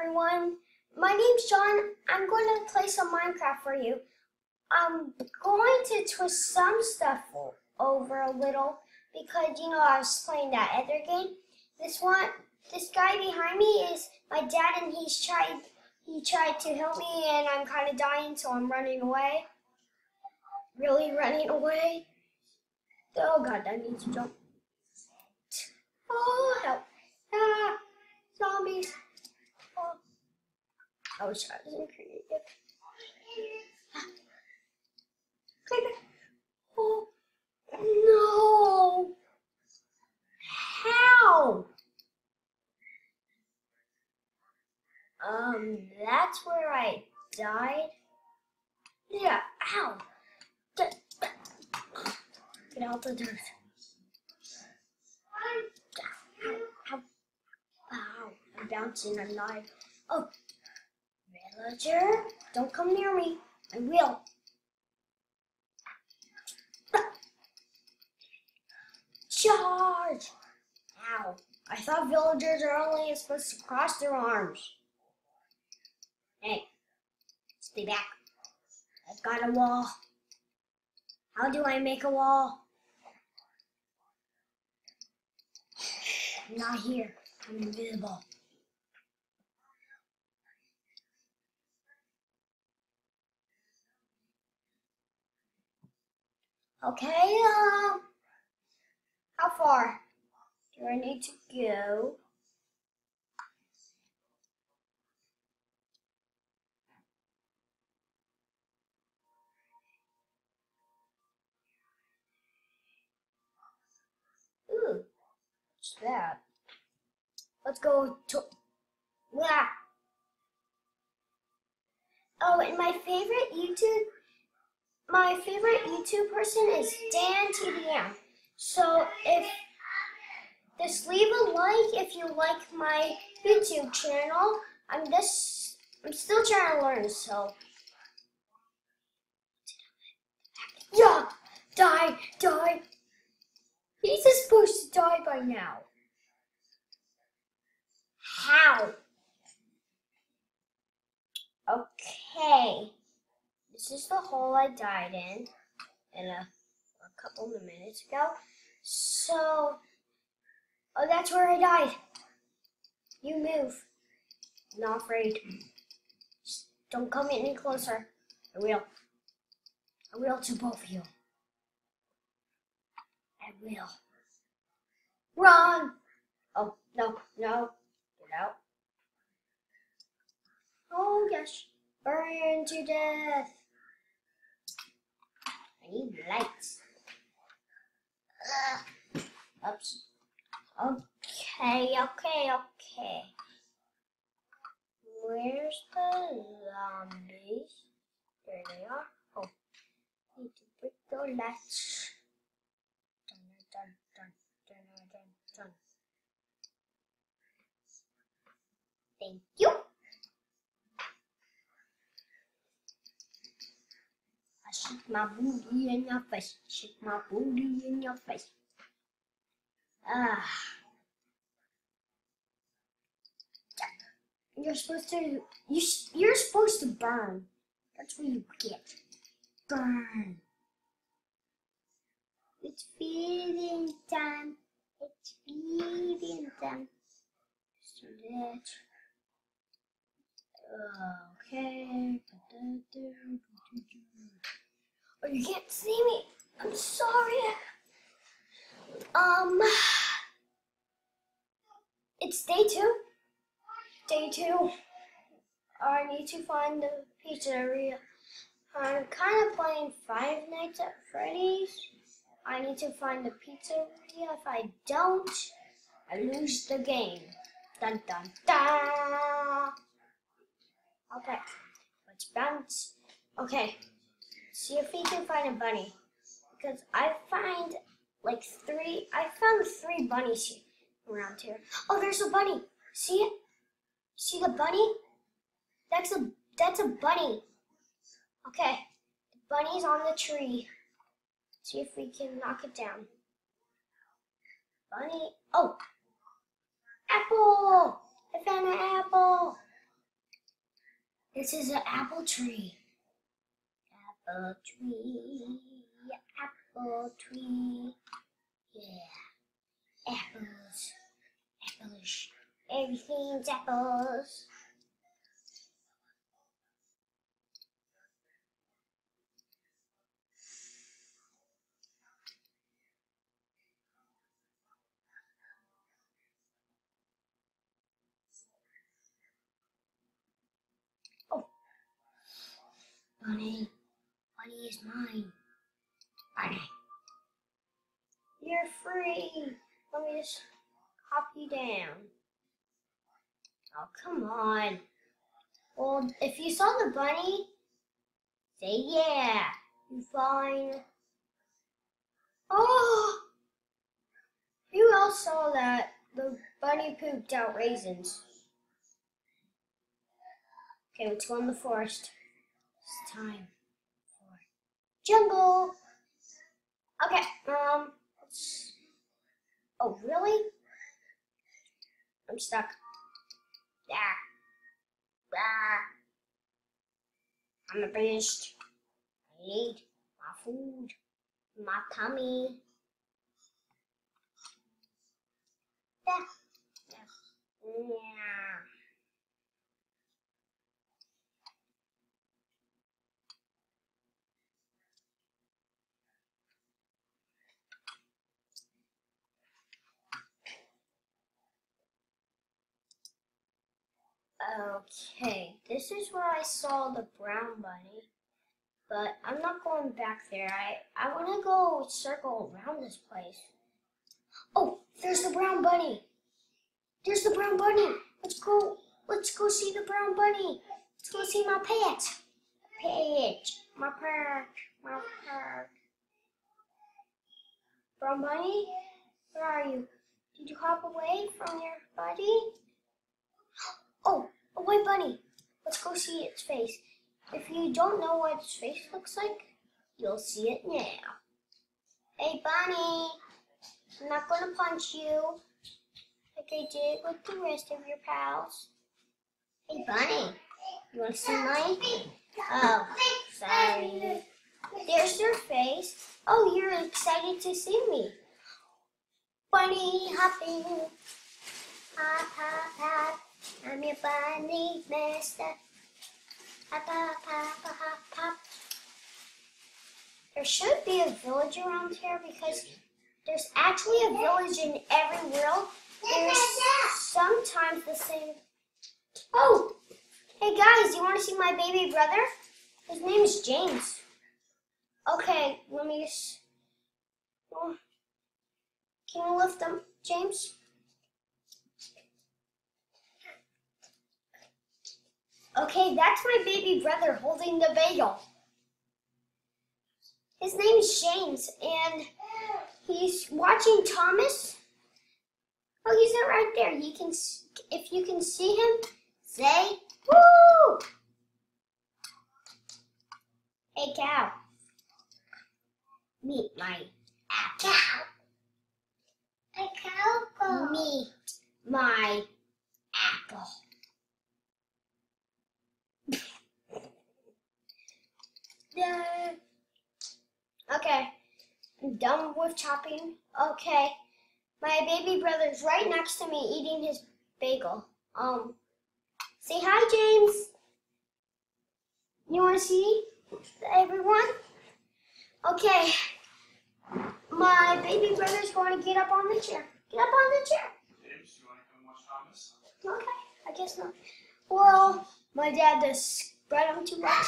everyone. My name's John. I'm going to play some Minecraft for you. I'm going to twist some stuff over a little because you know I was playing that other game. This one, this guy behind me is my dad, and he's tried. He tried to help me, and I'm kind of dying, so I'm running away. Really running away. Oh God, I need to jump. Oh help! Ah, zombies. Oh. I was trying to creative. Click it. Oh no! How? Um, that's where I died. Yeah. Ow! Get out the dirt. Ow! Ow! I'm bouncing. I'm live. Oh, villager! Don't come near me. I will. Charge! Ow. I thought villagers are only supposed to cross their arms. Hey, stay back. I've got a wall. How do I make a wall? I'm not here. I'm invisible. Okay, um, how far do I need to go? Ooh, that? Let's go to. Yeah. Oh, and my favorite YouTube, my favorite YouTube person is Dan TDM. So if just leave a like if you like my YouTube channel. I'm just I'm still trying to learn, so yeah, die, die. He's supposed to die by now. How? Okay. This is the hole I died in, in a, a couple of minutes ago. So, oh, that's where I died. You move. I'm not afraid. Just don't come any closer. I will. I will to both of you. I will. Run! Oh, no, no. Get out. Oh, yes. Burn to death. Need lights. Ugh. Oops. Okay, okay, okay. Where's the zombies? There they are. Oh, need to break the latch. Dun, dun, dun, dun, dun, dun, dun. Thank you. I shake my booty in your face. Shake my booty in your face. Ah. You're supposed to. You. You're supposed to burn. That's what you get. Burn. It's feeding time. It's feeding time. So that. Okay. Oh, you can't see me. I'm sorry. Um. It's day two. Day two. I need to find the pizzeria. I'm kind of playing Five Nights at Freddy's. I need to find the pizzeria. If I don't, I lose the game. Dun dun dun. Okay, let's bounce. Okay, see if we can find a bunny. Because I find like three, I found three bunnies around here. Oh, there's a bunny. See it? See the bunny? That's a that's a bunny. Okay, the bunny's on the tree. See if we can knock it down. Bunny. Oh, apple! I found an apple. This is an apple tree. Apple tree, apple tree. Yeah, apples, apples. Everything's apples. Oh, Bunny, Bunny is mine. Bunny. You're free. Let me just hop you down. Oh, come on. Well, if you saw the bunny, say yeah. You're fine. Oh! Who else saw that? The bunny pooped out raisins. Okay, let's go in the forest. It's time jungle. Okay, um, oh really? I'm stuck. Yeah. Ah. I'm a beast. I need my food, my tummy. Yeah. Yeah. Okay, this is where I saw the brown bunny, but I'm not going back there. I, I want to go circle around this place. Oh, there's the brown bunny. There's the brown bunny. Let's go. Let's go see the brown bunny. Let's go see my pet. Pet. My pet. My pet. Brown bunny, where are you? Did you hop away from your buddy? Oh, Oh, a white bunny. Let's go see its face. If you don't know what its face looks like, you'll see it now. Hey, bunny. I'm not going to punch you like I did with the rest of your pals. Hey, bunny. You want to see mine? Oh, sorry. There's your face. Oh, you're excited to see me. Bunny hopping. Hop, hop, hop. I'm your bunny master. Hop, hop, hop, hop, hop. There should be a village around here because there's actually a village in every world. There's sometimes the same. Oh, hey guys, you want to see my baby brother? His name is James. Okay, let me just. oh, Can you lift him, James? Okay, that's my baby brother holding the bagel. His name is James, and he's watching Thomas. Oh, he's right there. You can, if you can see him, say woo. Hey, cow. Meet my apple. A cow. Meet my apple. Okay. I'm done with chopping. Okay. My baby brother's right next to me eating his bagel. Um, say hi, James. You want to see everyone? Okay. My baby brother's going to get up on the chair. Get up on the chair. James, you want to come watch Thomas? Okay, I guess not. Well, my dad just them too much.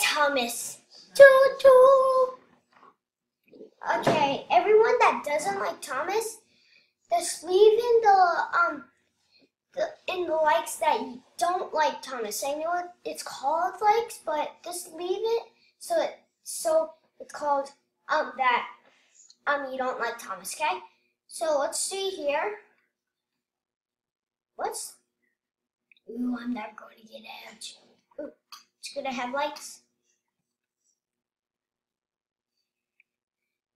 Thomas. Choo choo. Okay, everyone that doesn't like Thomas, just leave in the um the in the likes that you don't like Thomas. I know it, it's called likes, but just leave it so it so it's called um that um you don't like Thomas, okay? So let's see here. What's Ooh, I'm not going to get out. It's gonna have lights.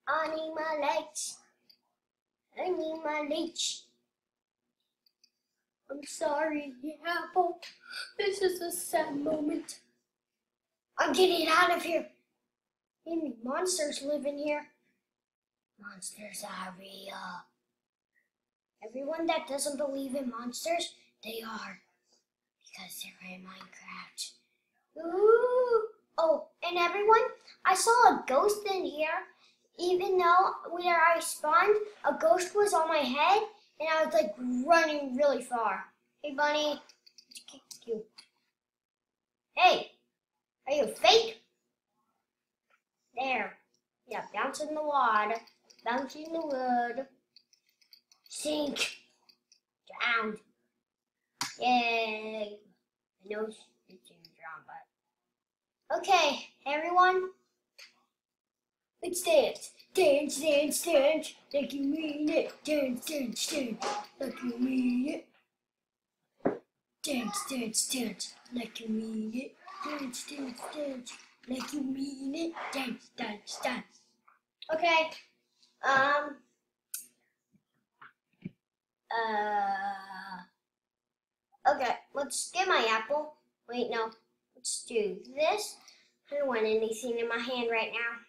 I need my lights. I need my lights. I'm sorry, Apple. This is a sad moment. I'm getting out of here. Monsters live in here. Monsters are real. Everyone that doesn't believe in monsters, they are. Because they're in Minecraft. And everyone, I saw a ghost in here. Even though where I spawned, a ghost was on my head, and I was like running really far. Hey, bunny. You. Hey, are you fake? There. Yeah, bounce in the water, bounce in the wood, sink, drown. Yay! I know it's drown, but okay, everyone. Let's dance. Dance, dance, dance, like you mean it. Dance, dance, dance, like you mean it. Dance, dance, dance, like you mean it. Dance, dance, dance, like you mean it. Dance, dance, dance. Okay. Um. Uh. Okay, let's get my apple. Wait, no. Do this. I don't want anything in my hand right now.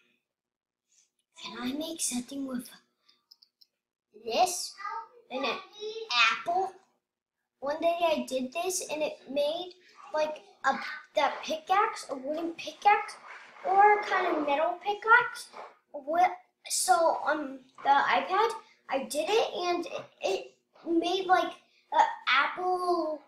Can I make something with this and an apple? One day I did this and it made like a that pickaxe, a wooden pickaxe, or a kind of metal pickaxe. With, so on the iPad, I did it and it, it made like an apple.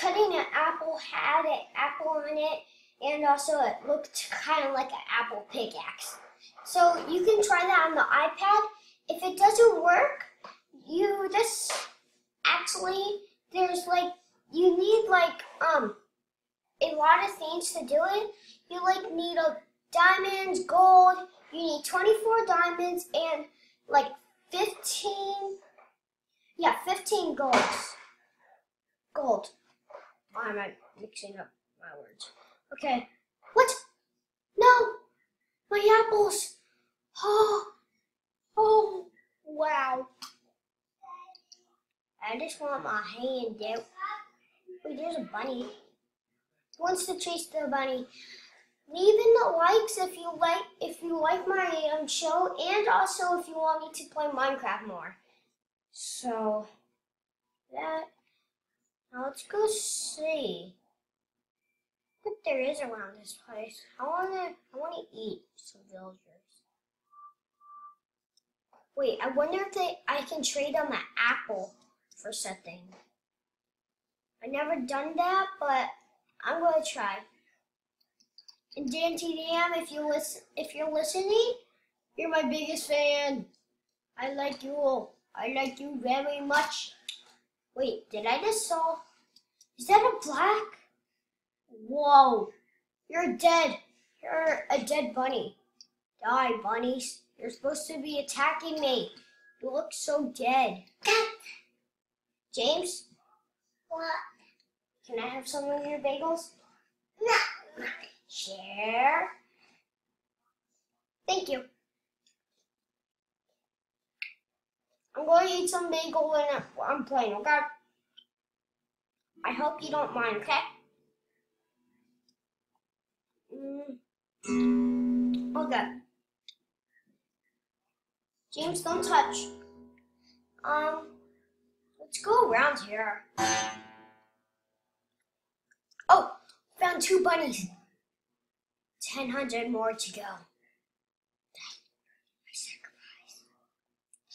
Cutting an apple had an apple on it, and also it looked kind of like an apple pickaxe. So you can try that on the iPad. If it doesn't work, you just actually there's like you need like um a lot of things to do it. You like need a diamonds, gold. You need 24 diamonds and like 15. Yeah, 15 golds. Gold. Why am I mixing up my words? Okay. What? No! My apples! Oh! Oh! Wow. I just want my hand out. Wait, there's a bunny. Who wants to chase the bunny? Leave in the likes if you like if you like my um, show and also if you want me to play Minecraft more. So that now let's go see what there is around this place. I wanna I wanna eat some villagers. Wait, I wonder if they I can trade them an apple for something. I never done that, but I'm gonna try. And Dan TDM, if you listen, if you're listening, you're my biggest fan. I like you all. I like you very much. Wait, did I just saw? Is that a black? Whoa, you're dead. You're a dead bunny. Die, bunnies. You're supposed to be attacking me. You look so dead. James? What? Can I have some of your bagels? No. Share. Thank you. I'm going to eat some bagel when I'm playing, okay? I hope you don't mind, okay? Mm. Okay. James, don't touch. Um, let's go around here. Oh, found two bunnies. 1000 more to go.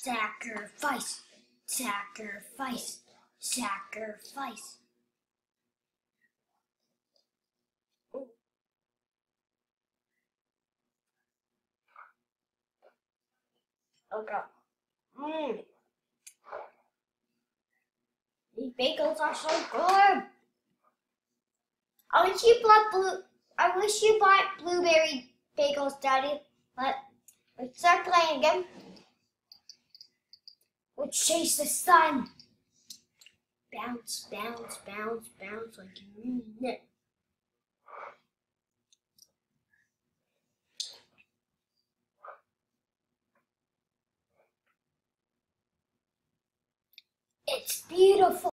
Sacrifice. Sacrifice. Sacrifice. Ooh. Okay. Mmm. These bagels are so good. I wish you bought blue. I wish you bought blueberry bagels, Daddy. But let's start playing again. Let's chase the sun. Bounce, bounce, bounce, bounce like mean it. It's beautiful.